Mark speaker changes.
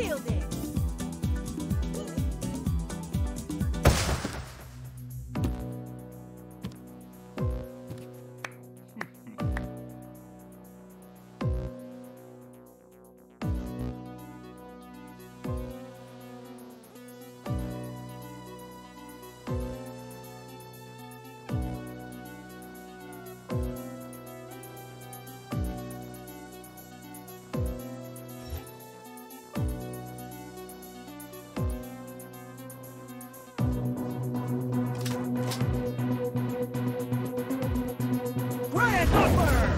Speaker 1: Field. Land Hopper!